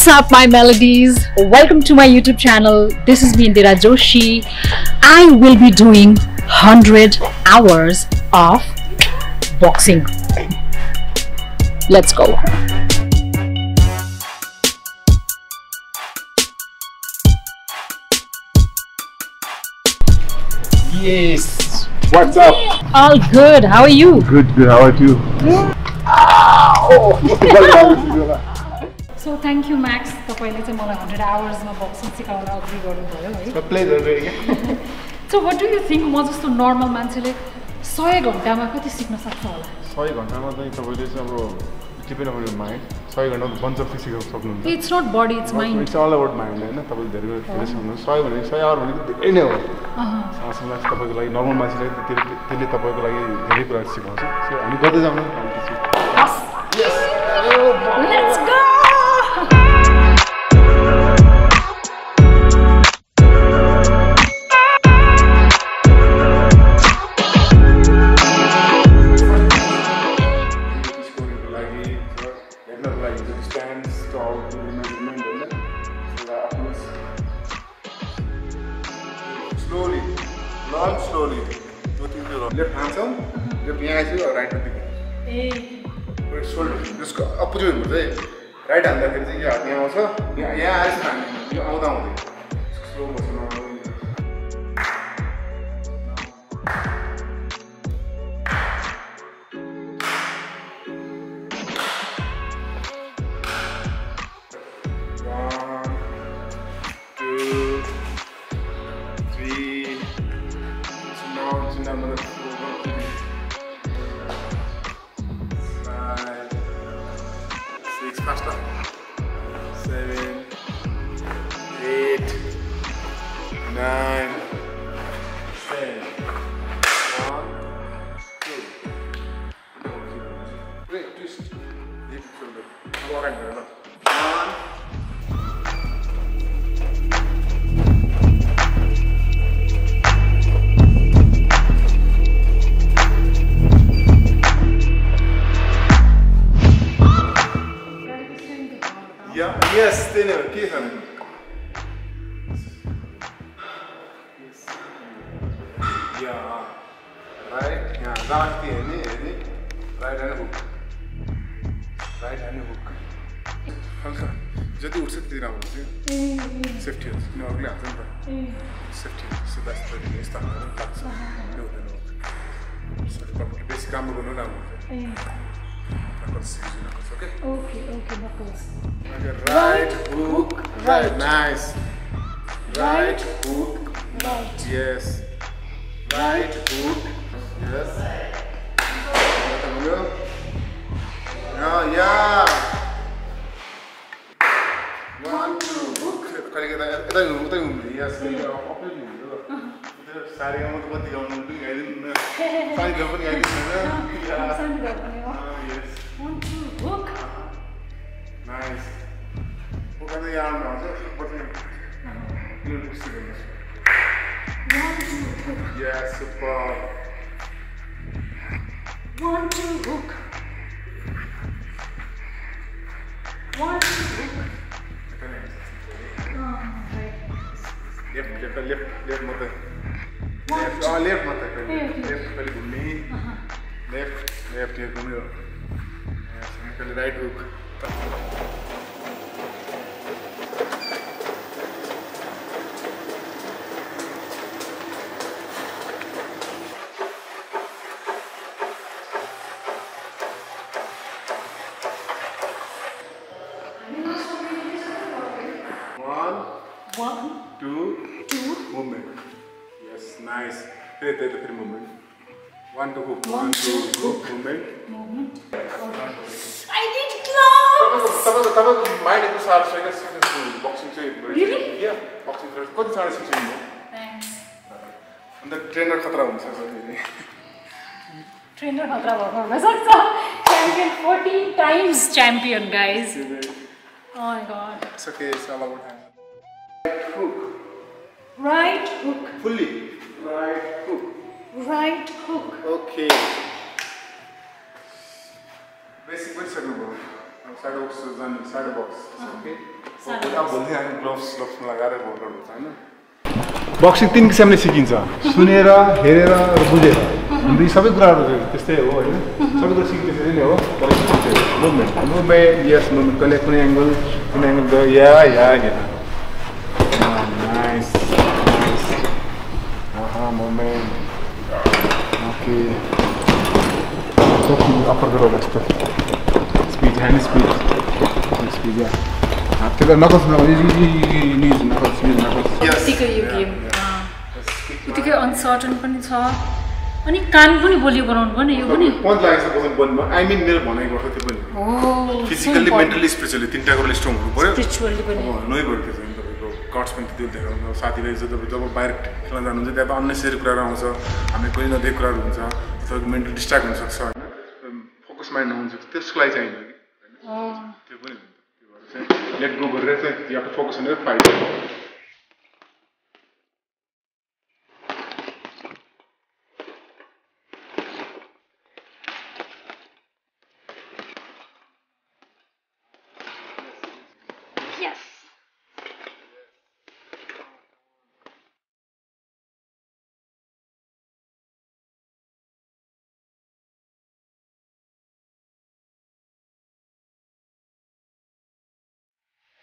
What's up, my melodies? Welcome to my YouTube channel. This is me, Indira Joshi. I will be doing 100 hours of boxing. Let's go. Yes. What's up? All good. How are you? Good, good. How are you? So thank you Max तपाईँले चाहिँ मलाई hundred आवर्समा boxing सिकाउन agree गर्नुभयो है। So what do you think म जस्तो normal मान्छेले सय घन्टामा कति सिक्न सक्छ होला? सय घन्टामा चाहिँ तपाईँले चाहिँ अब डिपेन्ड अन माइन्ड सय घन्टामा बन्च अफ सिकाउनु सक्नुहुन्छ। It's not body it's mind it's all about mind होइन? तपाईँले धेरै धेरै सक्नुहुन्छ सय भनेको सय आवर भनेको धेरै नै हो। मार्सल आर्ट्स तपाईँको लागि नर्मल मान्छेलाई त त्यसले त्यसले तपाईँको लागि धेरै कुरा सिकाउँछ। सो हामी गर्दै जाउँ स्लोली लङ स्लोली लेफ्ट हान्छौँ लेफ्ट यहाँ आइसक्यो राइट सोल्डर त्यसको अपोजिट हुन्छ है राइट हान्दाखेरि चाहिँ यो हात यहाँ आउँछ यहाँ यहाँ आएछ हान्ने यो आउँदा आउँदै स्लो मोसनमा Cristo e pelo Glória a Right hook, right. Nice. Right hook, right. Yes. Right hook, yes. Yeah, yeah. One, two, hook. Yes, Sorry, I'm not going to be able to do it. Sorry, I'm not going to be able to do it. Yes. Nice. Hoe kan je aan nou? Wat nu? Nu is het One, two, hook. Yes, super. One, two, hook. One, two, hook. Oh, right. Left, left, left, left mata. One, Left, two. oh, left mata. Left, left. Left, pali घुम्ने. Left, left here घुम्यो. Yes, अनि पहिले right hook. कति साह्रो सिक्छ नि Thanks. अन्त trainer खतरा हुन्छ फेरि Trainer खतरा भएको हुनसक्छ champion fourteen times champion guys Oh my god. It's okay, it's all about hand. Hook. Right hook. Fully. Right hook. Right hook. Okay. Basic पनि सक्नुभयो साइड बक्स जाने साइड बक्स ओके अब भोलि हामी ग्लोभ्स ग्लोभ्स लगाएर workout हुन्छ होइन boxing तिन किसिमले सिकिन्छ सुनेर हेरेर र बुझेर। अन्त यी सबै कुराहरू चाहिँ त्यस्तै हो होइन? सबै कुरा सिक्नु त्यसरी नै हो तर मुभमेन्ट मुभमेन्ट यस मुभमेन्ट कहिले कुनै एङ्गल कुनै एङ्गल गयो yeah yeah yeah. Nice movement okay upper गरौँ जस्तो speed hand speed speed yeah त्यसलाई नकस नकस युज नकस युज नकस उत्तिकै यो गेम उत्तिकै अनसर्टन पनि छ। अनि कान पनि बलियो बनाउनु पर्ने यो पनि। छ आई मिन मेरो भनाइको अर्थ त्यो पनि। हो फिजिकल्ली मेन्टली स्पिरिचुअली तिनवटा कुराले स्ट्रङ हुनु पऱ्यो स्पिरिचुअली पनि। नै गऱ्यो त्यो चाहिँ। तपाईँको कट्स पनि त्यो देखाउनु साथीभाइ जब जब बाहिर खेल्न जानुहुन्छ त्यहाँ त अननेसेसरी कुराहरू आउँछ। हामी कहिले नदेखेको कुराहरू हुन्छ। तपाईँको मेन्टल डिस्ट्राक्ट हुनसक्छ होइन? फोकस माइन्ड नहुन्छ त्यसको लागि चाहिन्छ कि? होइन त्यो पनि हुन्छ। त्यो चाहिँ लेट गो गरेर चाहिँ you have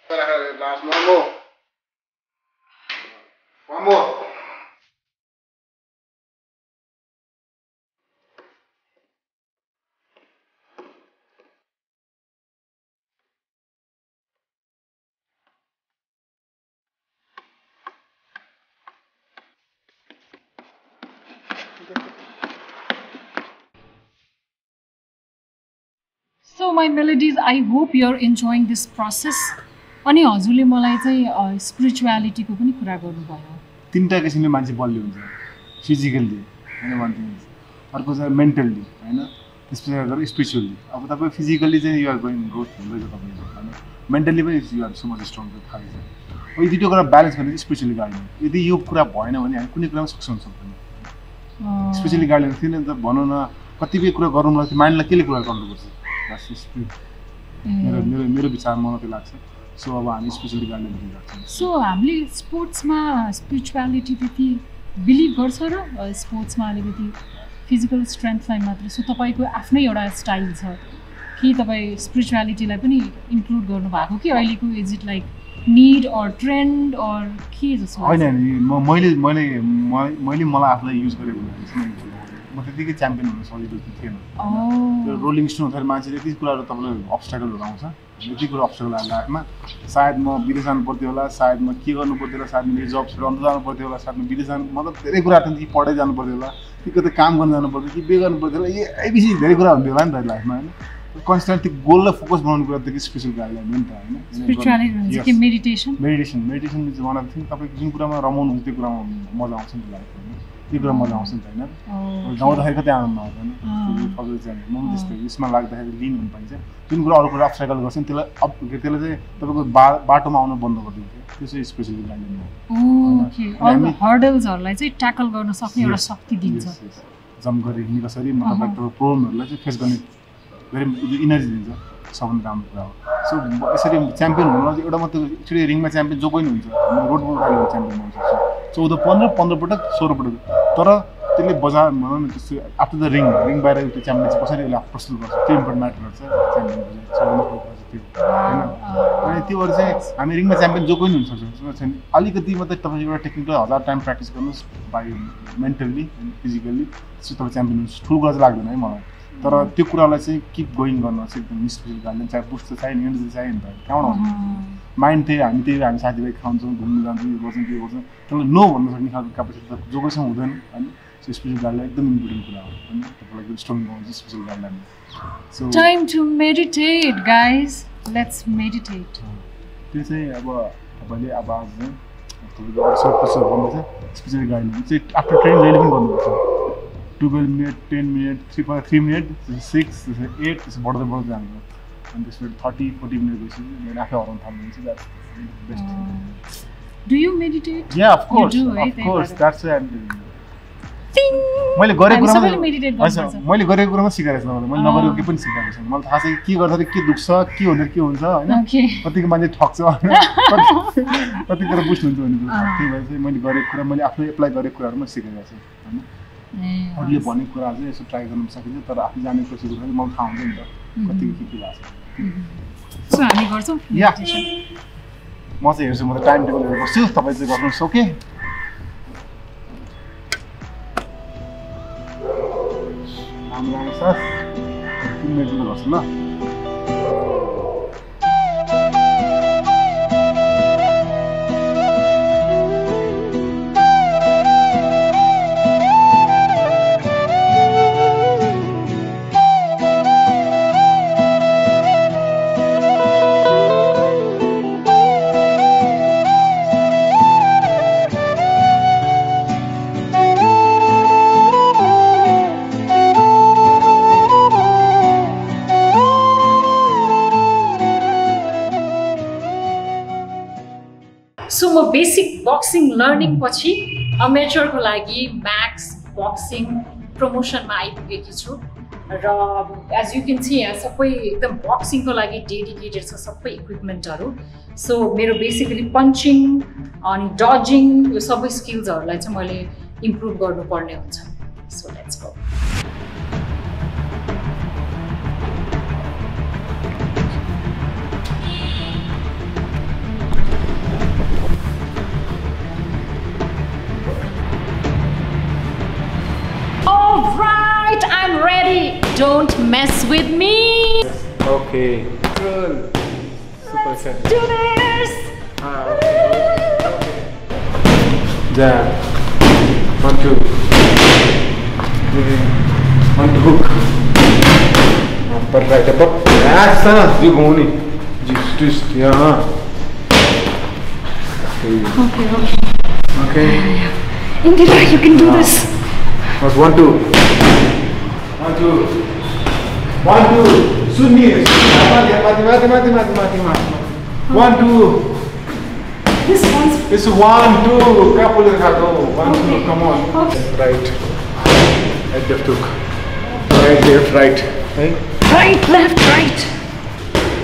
But I had it last. One more. One more. So my melodies, I hope you're enjoying this process. अनि हजुरले मलाई चाहिँ स्पिरिचुअलिटीको पनि कुरा गर्नुभयो। तिनवटा किसिमले मान्छे बलियो हुन्छ। फिजिकल्ली होइन वान थिङ अर्को छ मेन्टल्ली होइन। त्यसपछि गरेर स्पिरिचुअल्ली अब तपाईँ फिजिकल्ली चाहिँ युआर गोइङ ग्रोथ हुँदैछ तपाईँको होइन? मेन्टल्ली पनि युआर सो मच स्ट्रङ थाहा छ अब यदि त्यो कुरा ब्यालेन्स गर्ने चाहिँ स्पिरिचुअली गाइड यदि यो कुरा भएन भने हामी कुनै कुरामा सक्छ सक्दैन स्पेसली गाइडलाइन थिएन नि त भनौँ न कतिपय कुरा गर्नुलाई चाहिँ माइन्डलाई केले कुरा गर्नुपर्छ? मेरो मेरो मेरो विचारमा मलाई त्यो लाग्छ। सो अब हामी गाइडलाइन सो हामीले स्पोर्ट्समा स्पिरिचुअलिटी त्यति बिलिभ गर्छ र स्पोर्ट्समा अलिकति फिजिकल स्ट्रेन्थलाई मात्र। सो तपाईँको आफ्नै एउटा स्टाइल छ। कि तपाईँ स्पिरिचुअलिटीलाई पनि इन्क्लुड गर्नुभएको? कि अहिलेको is it like need or trend or के जस्तो होइन मैले मैले मैले मलाई आफूलाई युज गरेको म त्यतिकै च्याम्पियन हुन सजिलो चाहिँ थिएन। त्यो. रोलिङ स्टोन हुँदाखेरि मान्छेले यति कुराहरू तपाईँलाई अब्सटाकलहरू आउँछ यति कुरा अब्सटाकल लाइफमा सायद म विदेश जानु पर्थ्यो होला सायद म के गर्नु पर्थ्यो होला सायद मेरो जब अन्त जानु पर्थ्यो होला सायद म विदेश जानु मतलब धेरै कुराहरू थियो कि पढाइ जानु पर्थ्यो होला कि कतै काम गर्न जानु पर्थ्यो कि बे गर्नु पर्थ्यो होला एबिसी धेरै कुरा हुन्थ्यो होला नि त लाइफमा होइन? कन्सटेन्ट त्यो गोललाई फोकस बनाउनु कुरा त स्पेसल गाइडलाइन हो नि त होइन? Meditation meditation meditation is one of thing तपाईँको जुन कुरामा रमाउनुहुन्छ त्यो कुरामा मजा आउँछ नि त कुरा मजा आउँछ नि त होइन? गाउँदाखेरि कति आनन्द आउँछ होइन फजल चाहिँ म पनि त्यस्तै। यसमा लाग्दाखेरि लिन हुनु पाइन्छ जुन कुरा अरू कुरा अब्सटाकल गर्छ नि त्यसलाई अप त्यसलाई चाहिँ तपाईँको बा बाटोमा आउनु बन्द गरिदिन्छ। त्यो चाहिँ स्पेसली द हर्डल्सहरूलाई चाहिँ ट्याकल गर्न सक्ने एउटा. शक्ति दिन्छ। जम्प गरेर हिँड्ने कसरी मतलब तपाईँको प्रब्लमहरूलाई चाहिँ फेस गर्ने धेरै इनर्जी दिन्छ। सबभन्दा राम्रो कुरा हो। सो यसरी च्याम्पियन चाहिँ एउटा मात्रै एक्चुली रिङमा च्याम्पियन जो पनि हुन्छ खालि च्याम्पियन हुन सक्छ चौध पन्ध्र पन्ध्र पटक सोह्र पटक तर त्यसले बजार भनौँ न त्यस्तो आफ्टर द रिङ रिङ बाहिर त्यो च्याम्पियन चाहिँ कसरी उसले आफू प्रस्तुत गर्छ? त्यो इम्पोर्टेन्ट म्याटर गर्छ च्याम्पियनको चाहिँ सबभन्दा ठुलो त्यो होइन? अनि त्यो भएर चाहिँ हामी रिङमा च्याम्पियन जो पनि हुनसक्छ छैन अलिकति मात्रै तपाईँ एउटा टेक्निकल हजार टाइम प्र्याक्टिस गर्नुहोस् बाई मेन्टल्ली फिजिकल्ली त्यसपछि तपाईँ च्याम्पियन हुनुहोस्। ठुलो कुरा लाग्दैन है मलाई। तर त्यो कुरालाई चाहिँ किप गोइङ गर्न चाहिँ एकदम निस्पिल गार्डन चाहे त चाहियो नि चाहियो नि त। कहाँबाट माइन्ड त्यही हामी त्यही हामी साथीभाइ खान्छौँ घुम्नु जान्छौँ यो गर्छौँ त्यो गर्छौँ। त्यसलाई नो भन्न सक्ने खालको क्यापेसिटी त जो कोहीसँग हुँदैन होइन? सो स्पेसल गार्डलाई एकदम इम्पोर्टेन्ट कुरा हो होइन? तपाईँलाई एकदम स्ट्रङ बनाउँछ special गार्डलाई so time to meditate guys let's meditate त्यो चाहिँ अब तपाईँले अब आज चाहिँ स्पेसली गाइडलाइन चाहिँ आफ्टर ट्रेनिङ जहिले पनि गर्नुपर्छ। Twelve minute ten minute three three minute six eight त्यसो बढ्दै बढ्दै जान्छ अनि त्यसपछि थर्टी फोर्टी मिनट गएपछि मैले आफै हराउनु थाल्नुहुन्छ that's best do you meditate yeah of course do, है, अफ त्यही कोर्स भएर। द्याट्स ती मैले गरेको कुरामा meditate। मैले गरेको कुरामा सिकाएको छु मैले। नगरेको केही पनि सिकाएको छैन। मलाई थाहा छ कि के गर्दाखेरि के दुख्छ के हुँदा के हुन्छ होइन? कतिको मान्छे ठग्छ कति कुरा बुझ्नुहुन्छ भने। त्यही भएर चाहिँ मैले गरेको कुरा मैले आफ्नो एप्लाई गरेको कुराहरू म सिकेको छु होइन? अरूले भनेको कुराहरू चाहिँ यसो ट्राई गर्न सकिन्छ तर आफू जाने कोसिस गर्दा मलाई थाहा हुन्छ नि त। कतिको के के भएको छ सो हामी गर्छौँ? या। म चाहिँ हेर्छु म त टाइम टेबल हेरेर बस्छु तपाईँ चाहिँ गर्नुहोस् ओके? राम्रो सास तिन मिनट मात्रै गर्छु ल। लर्निङ पछि अमेचरको लागि म्याक्स बक्सिङ प्रमोसनमा आइपुगेकी छु। र एज यु क्यान सी यहाँ सबै एकदम बक्सिङको लागि डेडिकेटेड छ सबै इक्विपमेन्टहरू सो मेरो बेसिकली पन्चिङ अनि डजिङ यो सबै स्किल्सहरूलाई चाहिँ मैले इम्प्रुभ गर्नुपर्ने हुन्छ। So let's Don't mess with me. Okay super set Do this. Jab. One, two. One, two, hook. Upper right, upper. Yes, sir. जी घुमाउने जी twist यहाँ Okay, okay. Okay. Indira, you can do this. That's one, two. one, two. One, two. Sunni. Mati, mati, mati, mati, mati, mati, mati. One, two. This one's It's one, two. Careful, Ricardo. One, two. Okay. Come on. Okay. Right. Right, left hook. Right, left, right. Hey. right, left, right.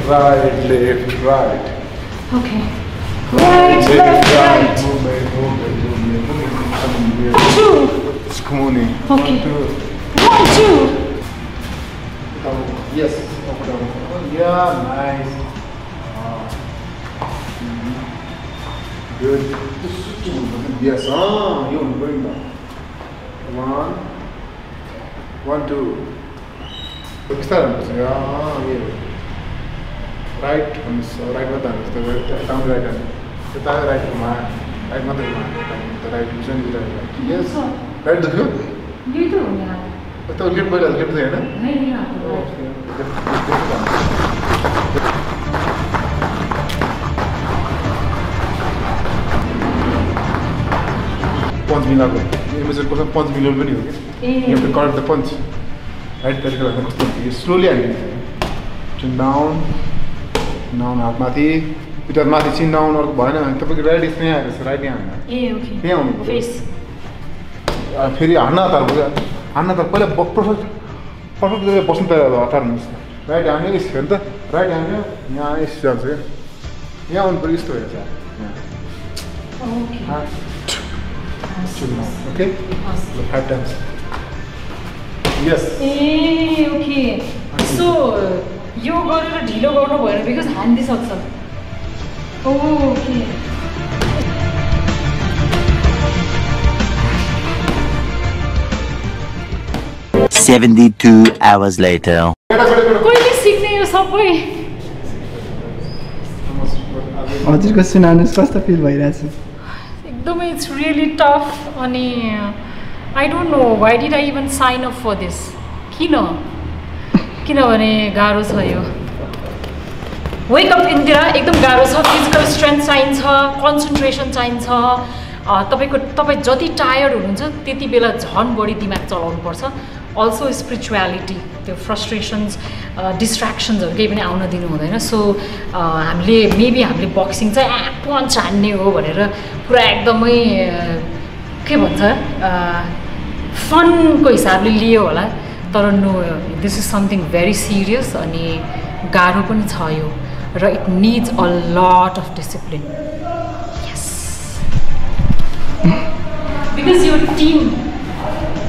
Right, left, right. Okay. Right, left, right. Movement, movement, movement. movement. Two. It's. Okay. One, two. One, two. Yes. Yeah, nice. Ah. Good. Yes. Ah, you want to bring that. One. One, two. External. Ah, yeah. Right. Right right. Right hand. Right hand. Right. Right. Right. Yes. Right. You do. त हो यहाँ यता left पहिला left थियो होइन नहीं यहाँ punch मिलाएको इमेजर कसमा पन्च मिलाउनु पनि हो कि ए। You have to correct the punch. Right तरिकाले हाल्दा कस्तो हुन्छ यो स्लोली हाल्नु डाउन डाउन हात माथि पिटर माथि चिन डाउन अर्को भएन भने तपाईँको राइट यस्तो यहाँ आएको छ राइट यहाँ हाल्नु ए ओके। यहाँ आउनु फेस आ, फेरि हान्न हतार भयो हान्न त पहिला पर्फेक्ट पर्फेक्ट गरेर बस्नु त हतार्नुहोस् राइट हान्यो यस हेर्नु त राइट हान्यो यहाँ यस जान्छ क्या यहाँ आउनु पऱ्यो यस्तो हेर्छ यहाँ ओके हात चुन्नु ओके फाइभ टाइम्स यस ए ओके सो यो गरेर ढिलो गर्नु भएन बिकज हान्दिसक्छ ओके 72 hours later. कहिले सिक्ने यो सबै? हजुरको सुनाउनुहोस् कस्तो फिल भइरहेछ? एकदमै इट्स रियली टफ अनि I don't know why did I even sign up for this किन? किनभने गाह्रो छ यो। वेकअप इन्दिरा एकदम गाह्रो छ फिजिकल स्ट्रेन्थ चाहिन्छ कन्सन्ट्रेसन चाहिन्छ। तपाईँको तपाईँ जति टायर्ड हुनुहुन्छ त्यति बेला झन् बढी दिमाग चलाउनुपर्छ। अल्सो स्पिरिचुअलिटी त्यो फ्रस्ट्रेसन्स डिस्ट्र्याक्सन्सहरू केही पनि आउन दिनु हुँदैन। सो हामीले मेबी हामीले बक्सिङ चाहिँ पन्च हान्ने हो भनेर पुरा एकदमै अ, के भन्छ फनको हिसाबले लियो होला। तर no this is something very serious अनि गाह्रो पनि छ यो। र it needs a lot of discipline yes because यो टिम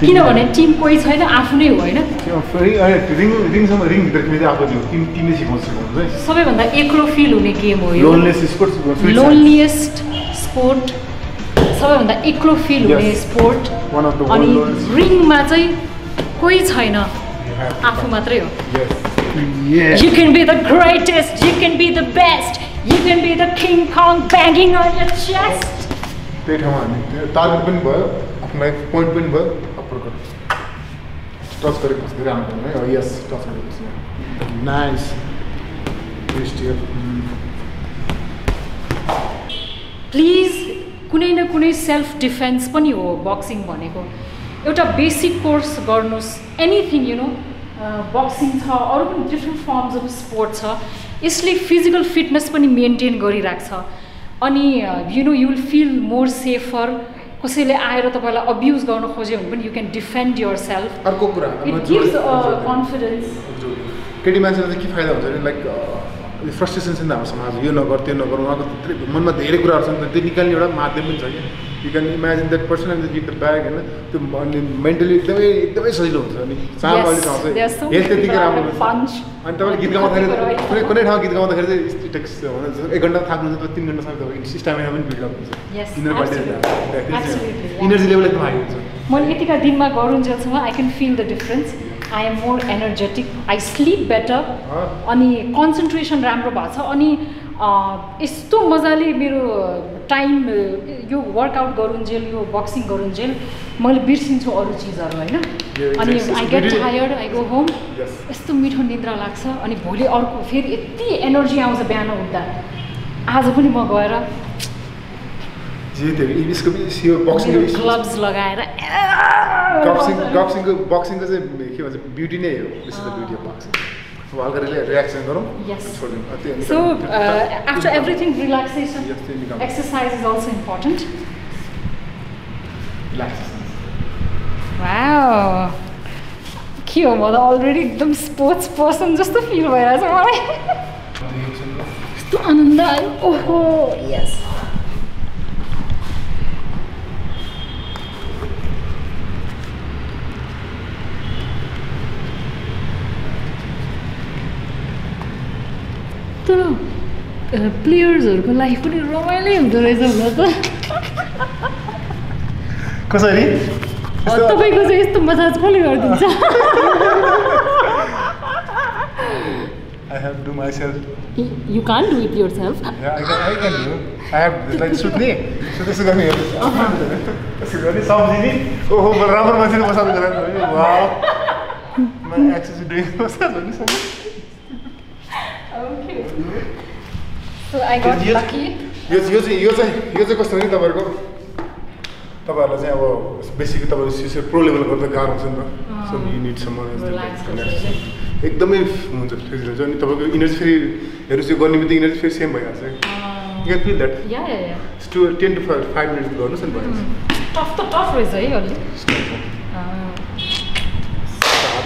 किनभने टिम कोही छैन आफू नै हो। होइन सबैभन्दा एक्लो फिल हुने गेम हो यो। लोनलेस स्पोर्ट्स लोनलिएस्ट स्पोर्ट सबैभन्दा एक्लो फिल हुने. स्पोर्ट अनि. रिङमा चाहिँ कोही छैन। आफू मात्रै हो। Yes. You can be the greatest, you can be the best, you can be the King Kong banging on your chest. त्यही ठाउँमा हामी टार्गेट पनि भयो आफ्नो पोइन्ट पनि भयो। अप्पर टच गरेपछि धेरै राम्रो है यस टच गरेपछि नाइस प्लिज कुनै न कुनै सेल्फ डिफेन्स पनि हो बक्सिङ भनेको। एउटा बेसिक कोर्स गर्नुहोस् एनिथिङ यु नो बक्सिङ छ अरू पनि डिफ्रेन्ट फर्म्स अफ स्पोर्ट छ। यसले फिजिकल फिटनेस पनि मेन्टेन गरिराख्छ। अनि you know you will feel more safer कसैले आएर तपाईँलाई अब्युज गर्न खोज्यो भने पनि यु क्यान डिफेन्ड युर सेल्फ अर्को कुरा इट गिभ्स कन्फिडेन्स केटी मान्छेलाई चाहिँ के फाइदा हुन्छ भने लाइक फ्रस्ट्रेसन छ नि त हाम्रो समाज यो नगर त्यो नगर उहाँको धेरै मनमा धेरै कुराहरू छन्। त्यो निकाल्ने एउटा माध्यम पनि छ कि। You can imagine that person and give the bag होइन? त्यो अनि मेन्टली एकदमै एकदमै सजिलो हुन्छ। अनि चाम अलिक आउँछ। हेल्थ त्यतिकै राम्रो हुन्छ. अनि तपाईँले गीत गाउँदाखेरि कुनै कुनै ठाउँमा गीत गाउँदाखेरि चाहिँ टेक्स एक घन्टा थाक्नुहुन्छ तपाईँ तिन घन्टासम्म तपाईँ स्टामिना पनि बिल्डअप हुन्छ। इनर. इनर्जी लेभल एकदम हाई हुन्छ। मैले यतिका दिनमा गरुन्जेलसम्म I can feel the difference I am more energetic I sleep better. अनि कन्सन्ट्रेसन राम्रो भएको छ. अनि यस्तो मजाले मेरो टाइम यो वर्कआउट गरुन्जेल यो बक्सिङ गरुन्जेल मैले बिर्सिन्छु अरू चिजहरू होइन? अनि I get tired I go home. यस्तो मिठो निद्रा लाग्छ। अनि भोलि अर्को फेरि यति एनर्जी आउँछ बिहान उठ्दा। आज पनि म गएर पनि यो ग्लभ्स लगाएर बक्सिङको चाहिँ के भन्छ ब्युटी नै हो this is the beauty of boxing अब रियाक्सन गरौँ. छोडिदिउँ. के हो म त अलरेडी एकदम स्पोर्ट्स पर्सन जस्तो फिल भइरहेछ मलाई। यस्तो आनन्द आयो। ओहो यस तर प्लेयर्सहरूको लाइफ पनि रमाइलो हुँदो रहेछ हुन त। कसरी? तपाईँको चाहिँ यस्तो मसाज कसले गरिदिन्छ? I got lucky. यो यो चाहिँ यो चाहिँ यो चाहिँ कस्तो भने तपाईँहरूको तपाईँहरूलाई चाहिँ अब बेसिक तपाईँहरू प्रो लेभल गर्दा गाह्रो हुन्छ नि त। So you need some Relax गर्छ एकदमै हुन्छ फिजिकल चाहिँ अनि तपाईँको इनर्जी फेरि हेर्नुहोस् यो गर्ने बित्तिकै इनर्जी फेरि सेम भइहाल्छ you feel that. Two ten two five minute गर्नुहोस् नि भइहाल्छ। Tough त tough रहेछ है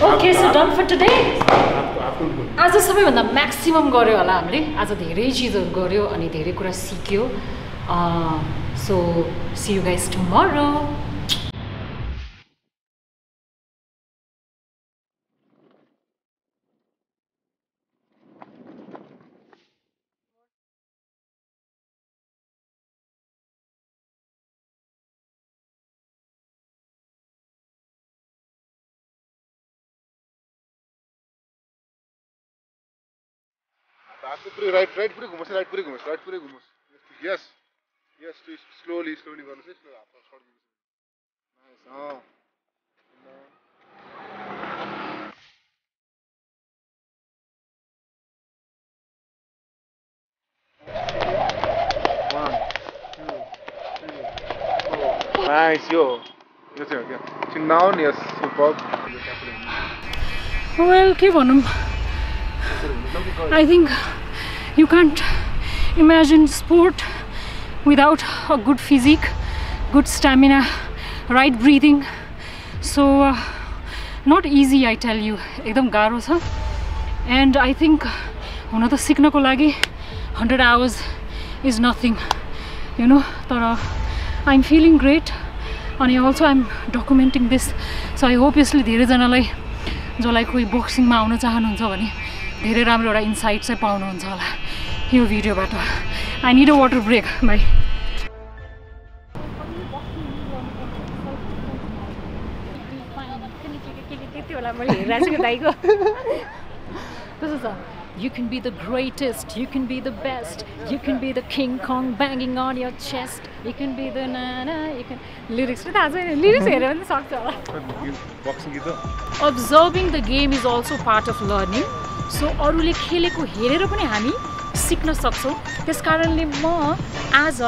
okay so done for today आज सबैभन्दा म्याक्सिमम् गऱ्यो होला हामीले। आज धेरै चिजहरू गऱ्यो अनि धेरै कुरा सिक्यो। So see you guys tomorrow right right पुरै घुमोस् राइट पुरै घुमोस् राइट पुरै घुमोस् yes yes too slowly slowly गर्नुहोस् है स्लो हात सर्ट अँ Nice, yo. Yes, think you can't imagine sport without a good physique good stamina right breathing so not easy I tell you एकदम गाह्रो छ एन्ड आई थिङ्क हुन त सिक्नको लागि hundred hours is nothing you know तर I am feeling great अनि also I am documenting this so I hope यसले धेरैजनालाई जसलाई कोही बक्सिङमा आउन चाहनुहुन्छ भने धेरै राम्रो एउटा इन्साइट चाहिँ पाउनुहुन्छ होला यो भिडियोबाट I need a water break भाइ कस्तो छ You can be the greatest, you can be the best, you can be the King Kong banging on your chest, you can be the na na, you can... lyrics चाहिँ थाहा छैन lyrics हेऱ्यो भने सक्छ होला बक्सिङ गीत हो observing the game is also part of learning so अरूले खेलेको हेरेर पनि हामी सिक्न सक्छौँ। त्यस कारणले म आज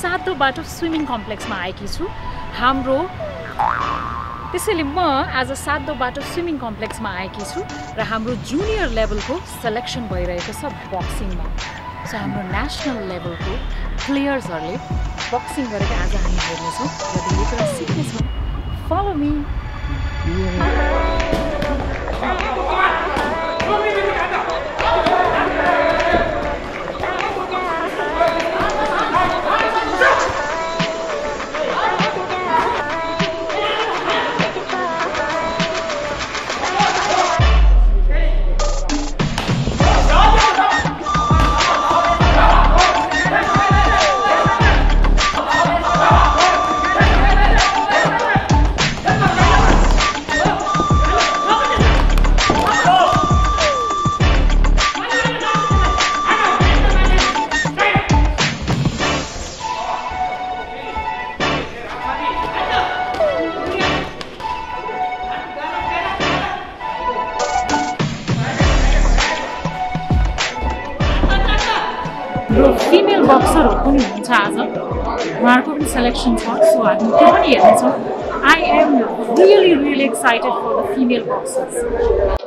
सातो बाटो स्विमिङ कम्प्लेक्समा आएकी छु। हाम्रो त्यसैले म आज सातो बाटो स्विमिङ कम्प्लेक्समा आएकी छु र हाम्रो जुनियर लेभलको सेलेक्सन भइरहेको छ बक्सिङमा सो हाम्रो नेसनल लेभलको प्लेयर्सहरूले बक्सिङ गरेर आज हामी हेर्नेछौँ र धेरै कुरा सिक्नेछौँ फलो मी हाम्रो फिमेल बक्सरहरू पनि हुनुहुन्छ आज। उहाँहरूको पनि सेलेक्सन छ। सो हामी त्यो पनि हेर्नेछौँ। I am really really excited for the female boxers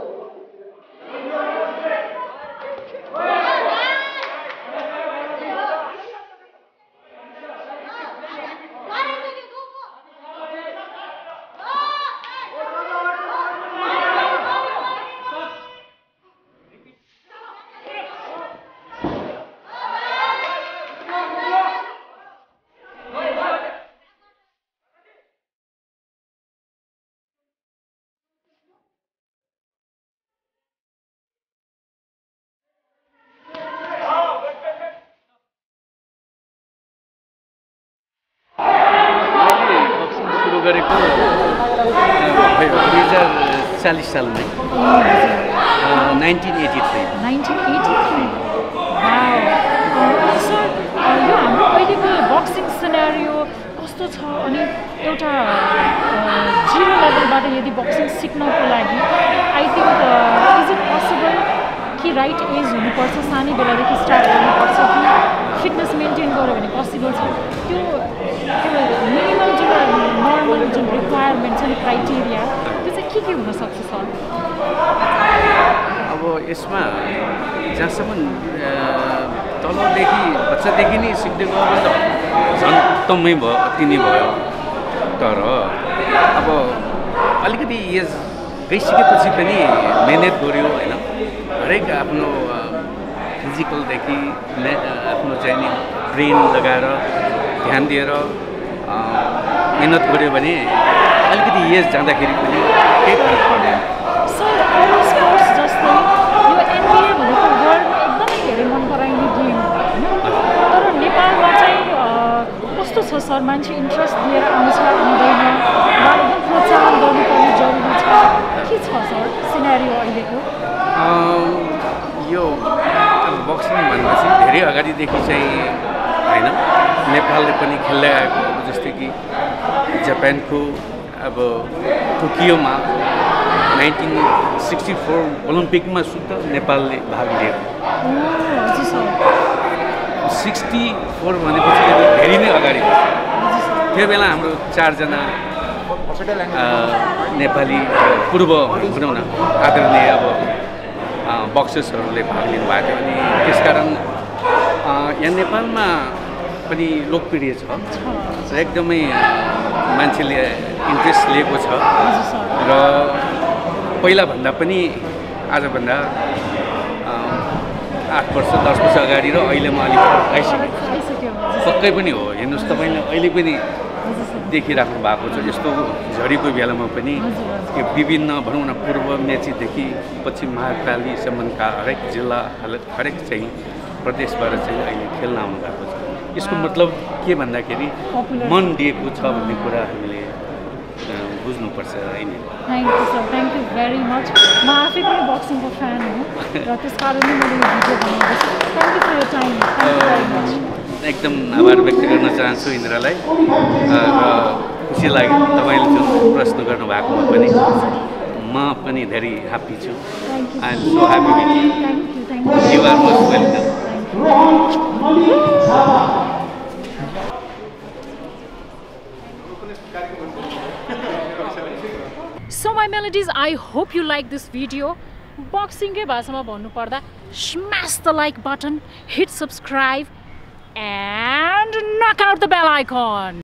गरेको दुई हजार चालिस सालमै। Nineteen eighty three. Nineteen eighty three? यो हाम्रो अहिलेको बक्सिङ सिनेरियो कस्तो छ? अनि एउटा जिरो लेभलबाट यदि बक्सिङ सिक्नको लागि I think is it possible कि राइट एज हुनुपर्छ? सानै बेलादेखि स्टार्ट गर्नुपर्छ कि फिटनेस मेन्टेन गऱ्यो भने पोसिबल छ? त्यो नर्मल जुन रिक्वायरमेन्ट छ नि क्राइटेरिया त्यो चाहिँ के के हुनसक्छ सर अब यसमा जहाँसम्म तलदेखि बच्चादेखि नै सिक्दै गयो भने त झन् तम्मै भयो अति नै भयो। तर अब अलिकति एज गइसकेपछि पनि मिहिनेत गऱ्यो होइन? हरेक आफ्नो फिजिकलदेखि आफ्नो चाहिँ नि ब्रेन लगाएर ध्यान दिएर मिहिनेत गऱ्यो भने अलिकति एज जाँदाखेरि पनि केही फरक पर्दैन। चाहिँ कस्तो छ सर मान्छे इन्ट्रेस्ट दिएर आउँछ आउँदैन एकदम प्रोत्साहन गर्नुपर्ने जरुरी छ। के छ सर सिनेरियो अहिलेको? यो बक्सिङ भनेपछि धेरै अगाडिदेखि चाहिँ होइन नेपालले पनि खेल्दै आएको जस्तै कि जापानको अब टोकियोमा नाइन्टिन सिक्सटी फोर ओलम्पिकमा सुद्धा नेपालले भाग सर सिक्सटी फोर भनेपछि धेरै नै अगाडि त्यो बेला हाम्रो चारजना नेपाली पूर्व भनौँ न आदरणीय अब अ, बक्सर्सहरूले भाग लिनुभएको थियो अनि त्यसकारण यहाँ नेपालमा पनि लोकप्रिय छ। एकदमै मान्छेले इन्ट्रेस्ट लिएको छ। र पहिलाभन्दा पनि आजभन्दा आठ वर्ष दस वर्ष अगाडि र अहिले म अलिक आइसकेँ आइसक्यो। हजुर सर पक्कै पनि हो। हेर्नुहोस् तपाईँले अहिले पनि देखिराख्नु भएको छ। यस्तो झरीको बेलामा पनि। यो विभिन्न भनौँ न पूर्व मेचीदेखि पश्चिम महाकालीसम्मका हरेक जिल्ला हरेक चाहिँ प्रदेशबाट चाहिँ अहिले खेल्न आउनु भएको छ। यसको मतलब के भन्दाखेरि. मन दिएको छ भन्ने कुरा हामीले बुझ्नुपर्छ होइन thank you sir thank you very much म आफै पनि बक्सिङको फ्यान हो र त्यस कारण नै मैले यो भिडियो बनाउँदैछु। Thank you for your time एकदम आभार व्यक्त गर्न चाहन्छु इन्द्रलाई र खुसी लाग्यो तपाईँले जुन प्रश्न गर्नुभएकोमा पनि। म पनि धेरै ह्याप्पी छु। I am so happy with you thank you thank you you are most welcome so my melodies I hope you like this video बक्सिङकै भाषामा भन्नुपर्दा smash the like button hit subscribe and knock out the bell icon